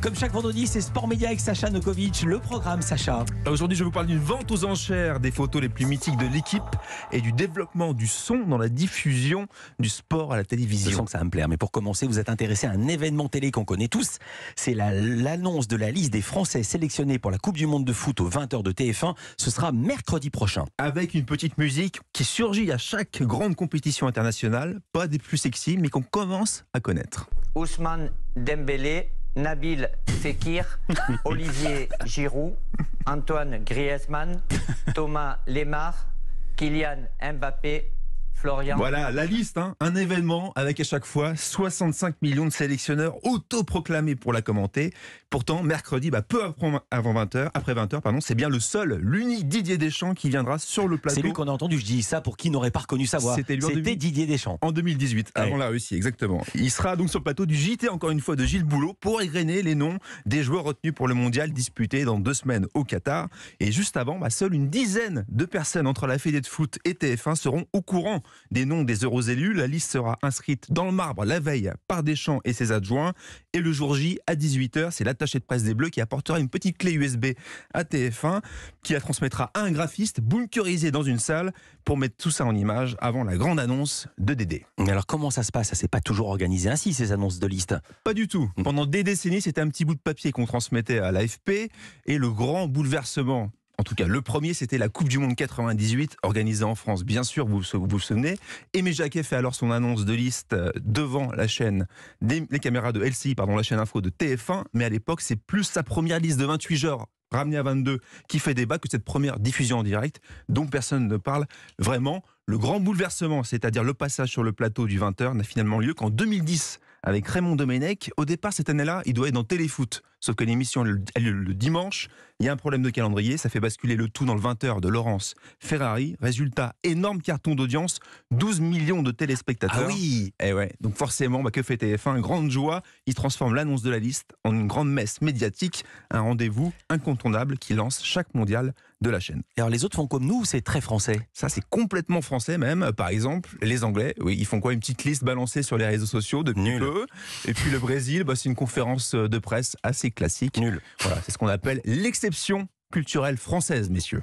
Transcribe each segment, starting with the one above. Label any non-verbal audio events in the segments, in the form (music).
Comme chaque vendredi, c'est Sport Média avec Sacha Nokovic. Le programme, Sacha. Aujourd'hui, je vous parle d'une vente aux enchères des photos les plus mythiques de l'équipe et du développement du son dans la diffusion du sport à la Je télévision. sens que ça va me plaire. Mais pour commencer, vous êtes intéressé à un événement télé qu'on connaît tous. C'est la- l'annonce de la liste des Français sélectionnés pour la Coupe du Monde de foot aux 20h de TF1. Ce sera mercredi prochain. Avec une petite musique qui surgit à chaque grande compétition internationale, pas des plus sexy, mais qu'on commence à connaître. Ousmane Dembélé, Nabil Fekir, (laughs) Olivier Giroud, Antoine Griezmann, Thomas Lemar, Kylian Mbappé, Florian. Voilà la liste, hein. un événement avec à chaque fois 65 millions de sélectionneurs autoproclamés pour la commenter. Pourtant, mercredi, bah, peu après avant 20h, après 20h, pardon, c'est bien le seul, l'unique Didier Deschamps qui viendra sur le plateau. C'est lui qu'on a entendu. Je dis ça pour qui n'aurait pas reconnu sa voix. C'était lui en C'était 2000. Didier Deschamps. En 2018, avant Ouais. la Russie, exactement. Il sera donc sur le plateau du JT, encore une fois, de Gilles Boulot, pour égrener les noms des joueurs retenus pour le mondial disputé dans deux semaines au Qatar. Et juste avant, bah, seule une dizaine de personnes entre la Fédé de foot et TF1 seront au courant des noms des euros élus. La liste sera inscrite dans le marbre la veille par Deschamps et ses adjoints. Et le jour J, à 18h, c'est l'attaché de presse des Bleus qui apportera une petite clé USB à TF1 qui la transmettra à un graphiste bunkerisé dans une salle pour mettre tout ça en image avant la grande annonce de Dédé. Mais alors, comment ça se passe? Ça s'est pas toujours organisé ainsi, ces annonces de liste? Pas du tout. Pendant des décennies, c'était un petit bout de papier qu'on transmettait à l'AFP et le grand bouleversement. En tout cas, le premier, c'était la Coupe du Monde 98, organisée en France. Bien sûr, vous vous souvenez. Aimé Jacquet fait alors son annonce de liste euh, devant la chaîne, les caméras de LCI, pardon, la chaîne info de TF1. Mais à l'époque, c'est plus sa première liste de 28 joueurs ramenée à 22 qui fait débat que cette première diffusion en direct dont personne ne parle vraiment. Le grand bouleversement, c'est-à-dire le passage sur le plateau du 20h, n'a finalement lieu qu'en 2010 avec Raymond Domenech. Au départ, cette année-là, il doit être dans Téléfoot. Sauf que l'émission elle, elle, le dimanche, il y a un problème de calendrier, ça fait basculer le tout dans le 20h de Laurence Ferrari. Résultat, énorme carton d'audience, 12 millions de téléspectateurs. Ah oui Et ouais, donc forcément, bah, que fait TF1 Grande joie, il transforme l'annonce de la liste en une grande messe médiatique, un rendez-vous incontournable qui lance chaque mondial de la chaîne. Et alors, les autres font comme nous ou c'est très français? Ça, c'est complètement français même. Par exemple, les Anglais, oui, ils font quoi? Une petite liste balancée sur les réseaux sociaux depuis Nul. peu. Et puis le Brésil, bah, c'est une conférence de presse assez classique. Nul. Voilà, c'est ce qu'on appelle l'exception culturelle française, messieurs.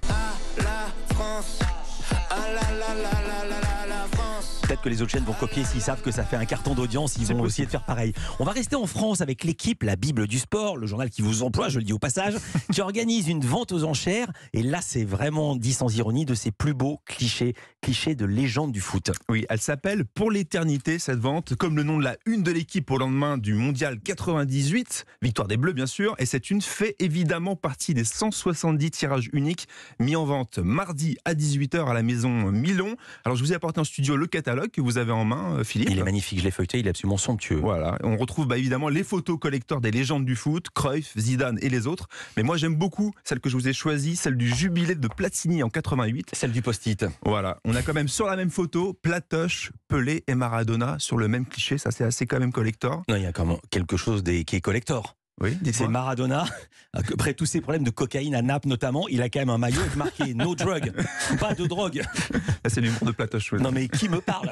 Peut-être que les autres chaînes vont copier s'ils savent que ça fait un carton d'audience, ils vont possible. essayer de faire pareil. On va rester en France avec l'équipe, la Bible du sport, le journal qui vous emploie, je le dis au passage, (laughs) qui organise une vente aux enchères. Et là, c'est vraiment dit sans ironie de ses plus beaux clichés, clichés de légende du foot. Oui, elle s'appelle Pour l'éternité, cette vente, comme le nom de la une de l'équipe au lendemain du mondial 98, victoire des Bleus bien sûr, et cette une fait évidemment partie des 170 tirages uniques mis en vente mardi à 18h à la maison Milon. Alors je vous ai apporté en studio le catalogue que vous avez en main, euh, Philippe. Il est magnifique, je l'ai feuilleté, il est absolument somptueux. Voilà, on retrouve bah, évidemment les photos collector des légendes du foot, Cruyff, Zidane et les autres. Mais moi j'aime beaucoup celle que je vous ai choisie, celle du jubilé de Platini en 88. Celle du post-it. Voilà, on a quand même sur la même photo Platoche, Pelé et Maradona sur le même cliché, ça c'est assez quand même collector. Non, il y a quand même quelque chose des... qui est collector. Oui, C'est. Maradona, (laughs) après tous ces problèmes de cocaïne à Naples notamment, il a quand même un maillot marqué No drug, pas de drogue. (laughs) C'est l'humour de Platoche. Non mais qui me parle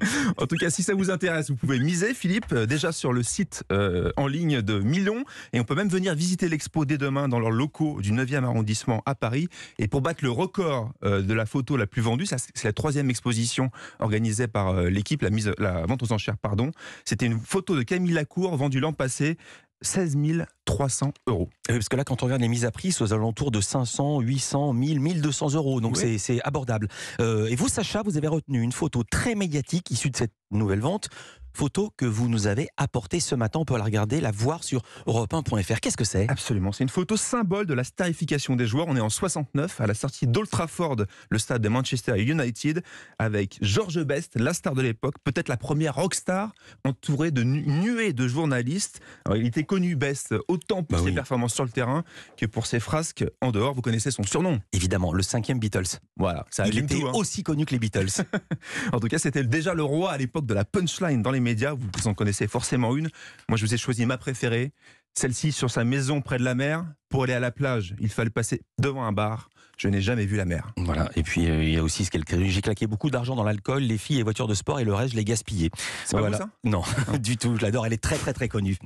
(laughs) En tout cas, si ça vous intéresse, vous pouvez miser, Philippe, euh, déjà sur le site euh, en ligne de Milon. Et on peut même venir visiter l'expo dès demain dans leurs locaux du 9e arrondissement à Paris. Et pour battre le record euh, de la photo la plus vendue, c'est la troisième exposition organisée par euh, l'équipe, la, mise, la vente aux enchères, pardon. C'était une photo de Camille Lacour vendue l'an passé. 16 300 euros. Oui, parce que là, quand on regarde les mises à prix, c'est aux alentours de 500, 800, 1000, 1200 euros. Donc Oui. c'est- c'est abordable. Euh, et vous, Sacha, vous avez retenu une photo très médiatique issue de cette nouvelle vente. Photo que vous nous avez apportée ce matin. On peut la regarder, la voir sur europe1.fr. Qu'est-ce que c'est? Absolument, c'est une photo symbole de la starification des joueurs. On est en 69 à la sortie d'Old Trafford, le stade de Manchester United, avec George Best, la star de l'époque, peut-être la première rockstar, entourée de nu- nuées de journalistes. Alors, il était connu Best autant pour Bah ses oui. performances sur le terrain que pour ses frasques en dehors. Vous connaissez son surnom? Évidemment, le cinquième Beatles. Voilà, ça Il était tout, hein. aussi connu que les Beatles. (laughs) En tout cas, c'était déjà le roi à l'époque de la punchline dans les médias. Vous en connaissez forcément une. Moi, je vous ai choisi ma préférée. Celle-ci sur sa maison près de la mer. Pour aller à la plage, il fallait passer devant un bar. Je n'ai jamais vu la mer. voilà. Et puis, euh, il y a aussi ce qu'elle J'ai claqué beaucoup d'argent dans l'alcool, les filles et voitures de sport, et le reste, je l'ai gaspillé. C'est pas ça? Non, (laughs) du tout. Je l'adore. Elle est très, très, très connue.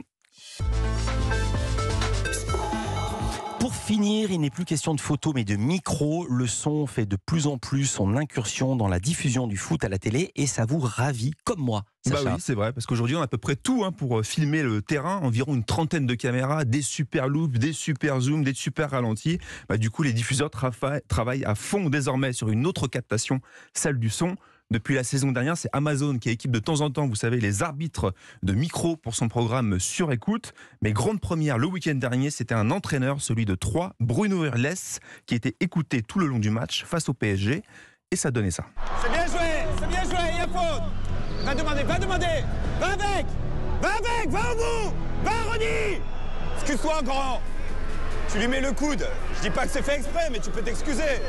Finir, il n'est plus question de photos mais de micro. Le son fait de plus en plus son incursion dans la diffusion du foot à la télé et ça vous ravit comme moi. Bah oui, c'est vrai, parce qu'aujourd'hui on a à peu près tout hein, pour euh, filmer le terrain, environ une trentaine de caméras, des super loops, des super zooms, des super ralentis. Bah, du coup, les diffuseurs travaillent à fond désormais sur une autre captation, celle du son. Depuis la saison dernière, c'est Amazon qui équipe de temps en temps, vous savez, les arbitres de micro pour son programme sur écoute. Mais grande première le week-end dernier, c'était un entraîneur, celui de Troyes, Bruno Irles, qui était écouté tout le long du match face au PSG. Et ça donnait ça. C'est bien joué, c'est bien joué, il y a. Va demander, va demander. Va avec, va avec, va au bout. Va, Ronny. Excuse-toi, grand. Tu lui mets le coude. Je dis pas que c'est fait exprès, mais tu peux t'excuser.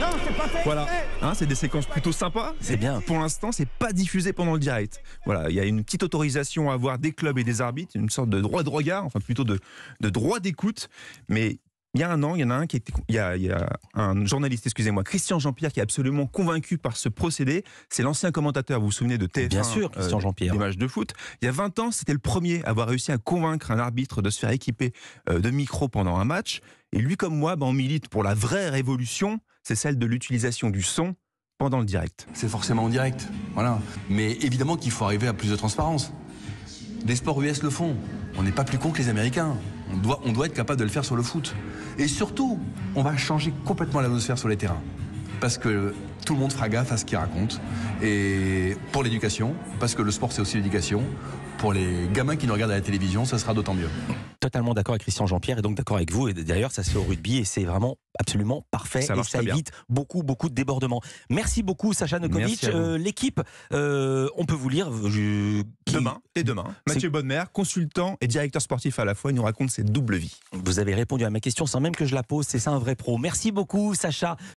Non, c'est pas fait Voilà. Hein, c'est des séquences plutôt sympas. C'est bien. Pour l'instant, c'est pas diffusé pendant le direct. Voilà, il y a une petite autorisation à avoir des clubs et des arbitres, une sorte de droit de regard, enfin plutôt de, de droit d'écoute. Mais il y a un an, il y en a un qui était, il y a, il y a un journaliste, excusez-moi, Christian Jean-Pierre, qui est absolument convaincu par ce procédé. C'est l'ancien commentateur, vous vous souvenez de TF1 Bien sûr, Christian euh, Jean-Pierre. des matchs de foot. Il y a 20 ans, c'était le premier à avoir réussi à convaincre un arbitre de se faire équiper euh, de micro pendant un match. Et lui, comme moi, ben, on milite pour la vraie révolution, c'est celle de l'utilisation du son pendant le direct. C'est forcément en direct. Voilà. Mais évidemment qu'il faut arriver à plus de transparence. Les sports US le font. On n'est pas plus con que les Américains. On doit, on doit être capable de le faire sur le foot. Et surtout, on va changer complètement l'atmosphère sur les terrains. Parce que tout le monde fera gaffe à ce qu'il raconte. Et pour l'éducation, parce que le sport c'est aussi l'éducation. Pour les gamins qui nous regardent à la télévision, ça sera d'autant mieux. Totalement d'accord avec Christian Jean-Pierre et donc d'accord avec vous. Et d'ailleurs, ça se fait au rugby et c'est vraiment absolument parfait Ça et ça bien. évite beaucoup, beaucoup de débordements. Merci beaucoup, Sacha Nokovic. Euh, L'équipe, euh, on peut vous lire. je- qui- Demain, et demain, Mathieu Bonnemer, consultant et directeur sportif à la fois, il nous raconte ses doubles vies. Vous avez répondu à ma question sans même que je la pose. C'est ça un vrai pro. Merci beaucoup, Sacha.